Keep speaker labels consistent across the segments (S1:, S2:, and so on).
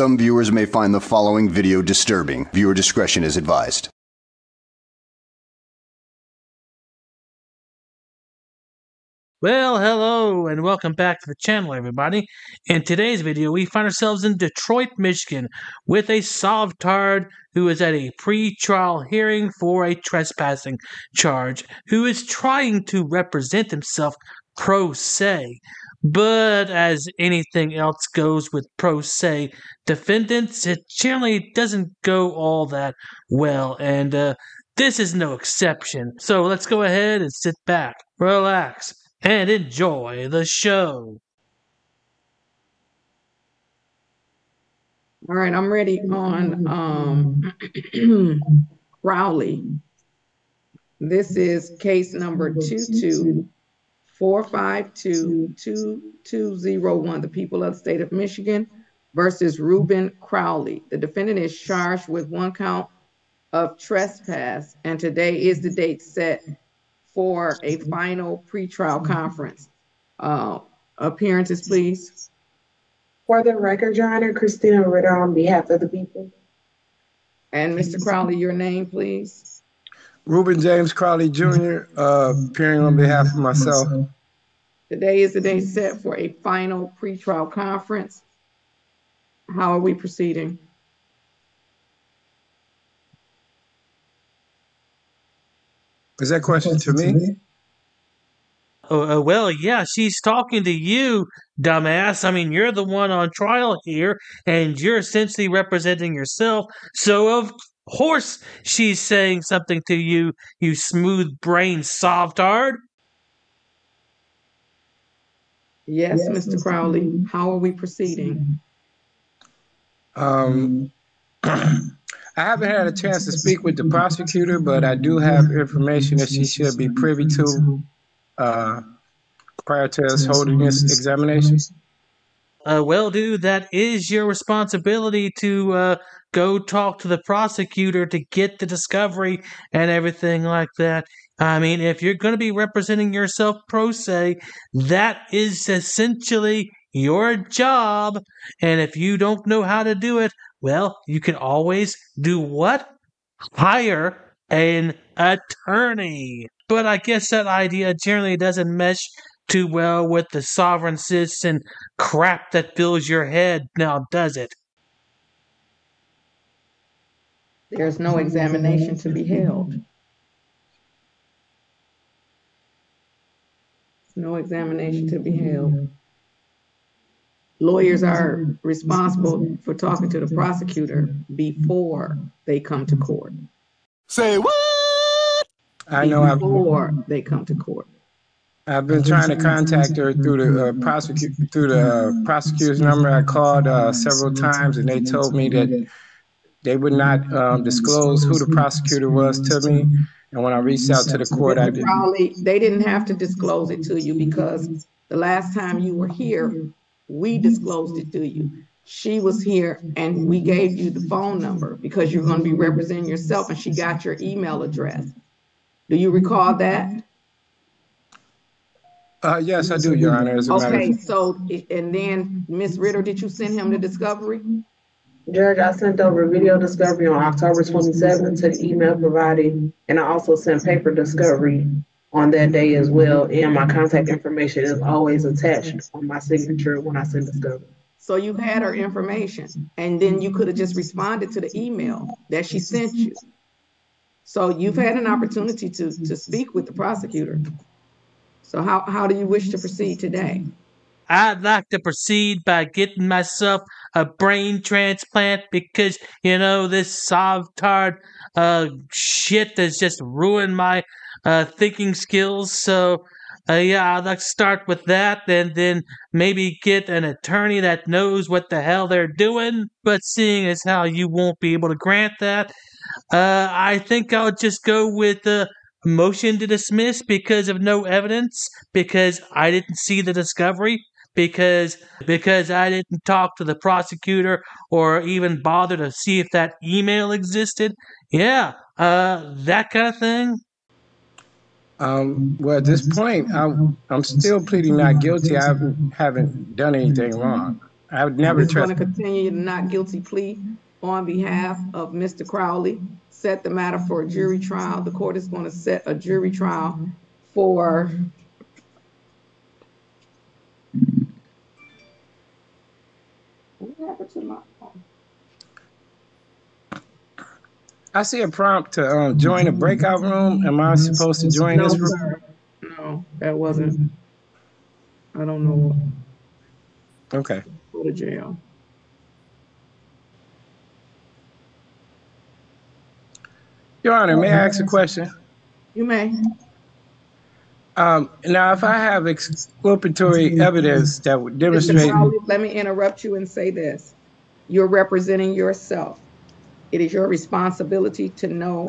S1: Some viewers may find the following video disturbing. Viewer discretion is advised.
S2: Well, hello and welcome back to the channel, everybody. In today's video, we find ourselves in Detroit, Michigan, with a Sovtard who is at a pre-trial hearing for a trespassing charge, who is trying to represent himself pro se. But as anything else goes with pro se defendants, it generally doesn't go all that well, and uh, this is no exception. So let's go ahead and sit back, relax, and enjoy the show.
S3: All right, I'm ready on um, Crowley. This is case number 22452201, the people of the state of Michigan versus Ruben Crowley. The defendant is charged with one count of trespass, and today is the date set for a final pretrial conference. Uh, appearances, please.
S4: For the record, Your Honor, Christina Ritter on behalf of the people.
S3: And Mr. Crowley, your name, please.
S5: Ruben James Crowley Jr., uh, appearing on behalf of myself.
S3: Today is the day set for a final pretrial conference. How are we proceeding?
S5: Is that question to me?
S2: Oh, uh, well, yeah, she's talking to you, dumbass. I mean, you're the one on trial here, and you're essentially representing yourself. So, of course, she's saying something to you, you smooth brain Sovtard.
S3: Yes, Mr. Crowley, how are we proceeding?
S5: Um, I haven't had a chance to speak with the prosecutor, but I do have information that she should be privy to uh, prior to us holding this examination.
S2: Uh, well, dude, that is your responsibility to uh, go talk to the prosecutor to get the discovery and everything like that. I mean, if you're going to be representing yourself pro se, that is essentially your job. And if you don't know how to do it, well, you can always do what? Hire an attorney. But I guess that idea generally doesn't mesh too well with the sovereign citizen crap that fills your head now, does it?
S3: There's no examination to be held. No examination to be held. Lawyers are responsible for talking to the prosecutor before they come to court.
S6: Say what?
S5: I know I've,
S3: Before they come to court.
S5: I've been trying to contact her through the uh, through the uh, prosecutor's number. I called uh, several times, and they told me that they would not um, disclose who the prosecutor was to me. And when I reached out to the court, I did.
S3: Probably, they didn't have to disclose it to you because the last time you were here, we disclosed it to you. She was here and we gave you the phone number because you're gonna be representing yourself and she got your email address. Do you recall that?
S5: Uh, yes, I do, Your Honor. As a matter
S3: Okay,
S5: of,
S3: so, and then Miss Ritter, did you send him the discovery?
S4: Judge, I sent over video discovery on October twenty-seventh to the email provided, and I also sent paper discovery on that day as well, and my contact information is always attached on my signature when I send discovery.
S3: So you had her information and then you could have just responded to the email that she sent you. So you've had an opportunity to, to speak with the prosecutor. So how, how do you wish to proceed today?
S2: I'd like to proceed by getting myself a brain transplant because, you know, this Sovtard uh, shit has just ruined my uh, thinking skills. So, uh, yeah, I'd like to start with that and then maybe get an attorney that knows what the hell they're doing. But seeing as how you won't be able to grant that, uh, I think I'll just go with the motion to dismiss because of no evidence, because I didn't see the discovery, because because I didn't talk to the prosecutor or even bother to see if that email existed. Yeah, uh, that kind of thing.
S5: um, well, at this point, I'm, I'm still pleading not guilty. I haven't, haven't done anything wrong. I would never
S3: I'm going to continue the not guilty plea on behalf mm-hmm. of Mr. Crowley. Set the matter for a jury mm-hmm. trial. The court is going to set a jury trial mm-hmm. for what happened to my phone?
S5: I see a prompt to um, join a breakout room. Am I supposed to join
S3: No,
S5: this room?
S3: sir. No, that wasn't. I don't know.
S5: Okay.
S3: Go to jail.
S5: Your Honor, may I ask a question?
S3: You may.
S5: Um, now, if I have exculpatory evidence that would demonstrate,
S3: Crowley, let me interrupt you and say this. You're representing yourself. It is your responsibility to know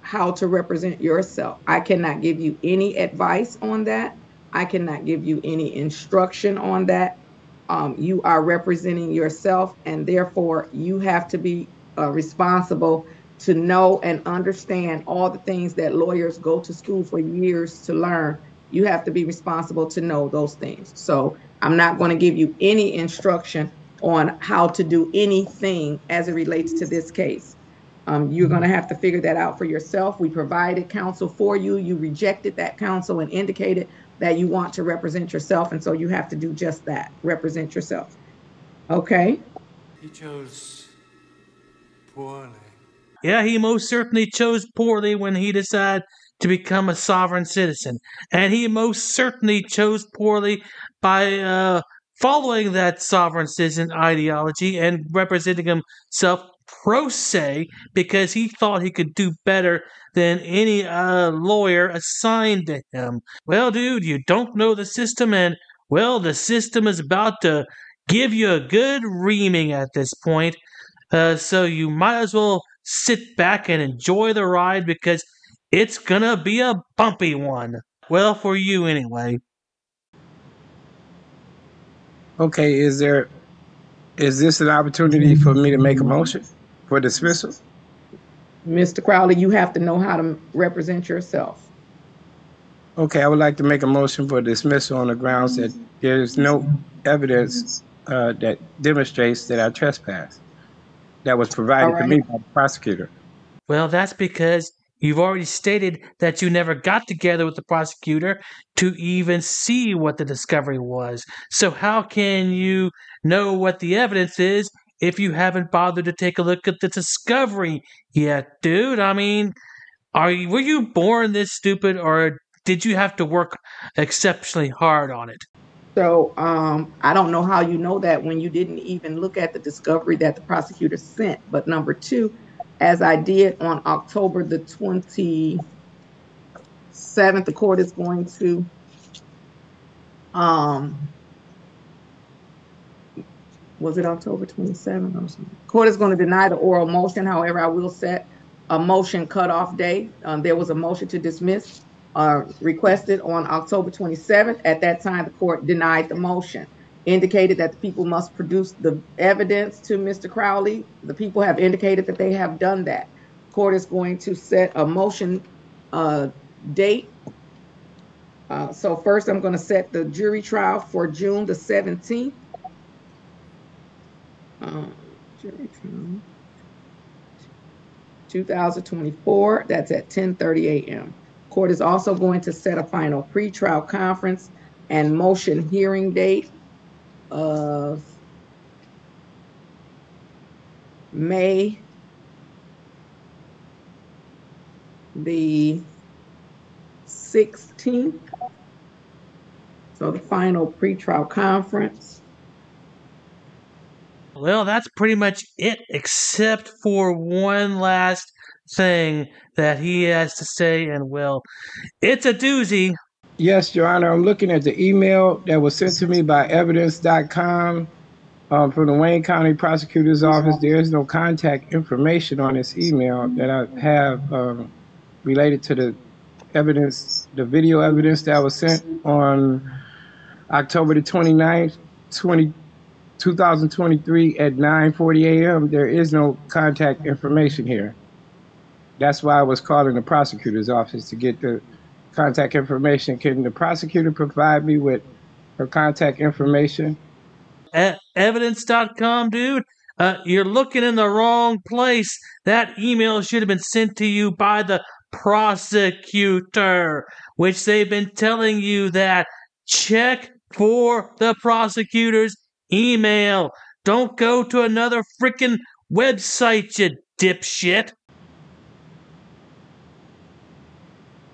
S3: how to represent yourself. I cannot give you any advice on that. I cannot give you any instruction on that. Um, you are representing yourself, and therefore you have to be uh, responsible to know and understand all the things that lawyers go to school for years to learn. You have to be responsible to know those things. So I'm not going to give you any instruction on how to do anything as it relates to this case. Um, you're going to have to figure that out for yourself. We provided counsel for you. You rejected that counsel and indicated that you want to represent yourself. And so you have to do just that represent yourself. Okay.
S6: He chose poorly.
S2: Yeah, he most certainly chose poorly when he decided to become a sovereign citizen. And he most certainly chose poorly by uh, following that sovereign citizen ideology and representing himself pro se because he thought he could do better than any uh, lawyer assigned to him. Well, dude, you don't know the system, and well, the system is about to give you a good reaming at this point. Uh, so you might as well sit back and enjoy the ride because it's gonna be a bumpy one. Well, for you anyway.
S5: okay, is there, is this an opportunity for me to make a motion for dismissal?
S3: Mr. Crowley, you have to know how to represent yourself.
S5: Okay, I would like to make a motion for dismissal on the grounds that there is no evidence uh, that demonstrates that I trespassed. That was provided to me by the prosecutor.
S2: Well, that's because you've already stated that you never got together with the prosecutor to even see what the discovery was. So, how can you know what the evidence is if you haven't bothered to take a look at the discovery yet, dude? I mean, are you, were you born this stupid or did you have to work exceptionally hard on it?
S3: So um, I don't know how you know that when you didn't even look at the discovery that the prosecutor sent. But number two, as I did on October the 27th, the court is going to um, was it October 27th or something? Court is going to deny the oral motion. However, I will set a motion cutoff date. Um, there was a motion to dismiss uh, requested on October 27th. At that time, the court denied the motion, indicated that the people must produce the evidence to Mr. Crowley. The people have indicated that they have done that. Court is going to set a motion uh, date. Uh, so first, I'm going to set the jury trial for June the 17th. Um, jury trial. 2024. That's at 10:30 a.m. Court is also going to set a final pretrial conference and motion hearing date of May the 16th. So the final pretrial conference.
S2: Well, that's pretty much it, except for one last thing that he has to say, and will. It's a doozy.
S5: Yes, Your Honor, I'm looking at the email that was sent to me by evidence.com um, from the Wayne County Prosecutor's Office. There is no contact information on this email that I have um, related to the evidence, the video evidence that was sent on October the 29th, 20, 2023 at 9:40 a.m. There is no contact information here. That's why I was calling the prosecutor's office to get the contact information. Can the prosecutor provide me with her contact information?
S2: e- evidence.com, dude, uh, you're looking in the wrong place. That email should have been sent to you by the prosecutor, which they've been telling you that. Check for the prosecutor's email. Don't go to another freaking website, you dipshit.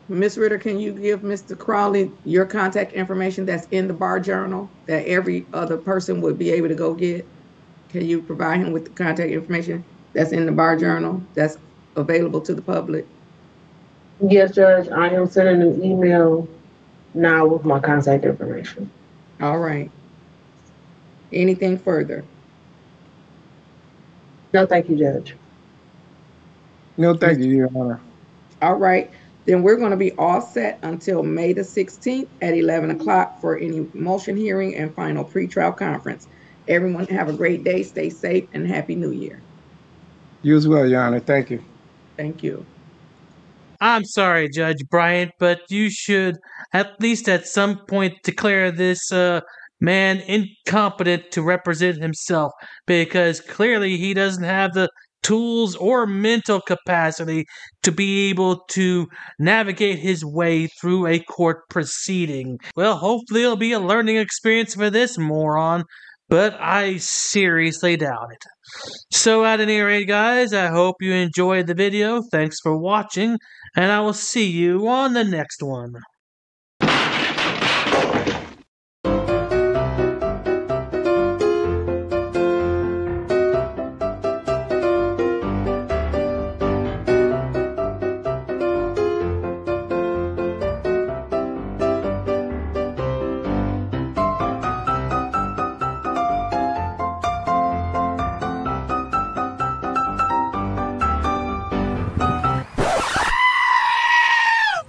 S3: Miss Ritter, can you give Mr. Crowley your contact information that's in the bar journal that every other person would be able to go get? Can you provide him with the contact information that's in the bar journal that's available to the public?
S4: Yes, Judge, I am sending an email now with my contact information.
S3: All right. Anything further?
S4: No, thank you, Judge.
S5: No, thank you, Your Honor.
S3: All right, then we're going to be all set until May the 16th at 11 o'clock for any motion hearing and final pretrial conference. Everyone have a great day, stay safe, and Happy New Year.
S5: You as well, Your Honor. Thank you.
S3: Thank you.
S2: I'm sorry, Judge Bryant, but you should at least at some point declare this uh, man incompetent to represent himself because clearly he doesn't have the tools or mental capacity to be able to navigate his way through a court proceeding. Well, hopefully it'll be a learning experience for this moron, but I seriously doubt it. So, at any rate, guys, I hope you enjoyed the video. Thanks for watching, and I will see you on the next one.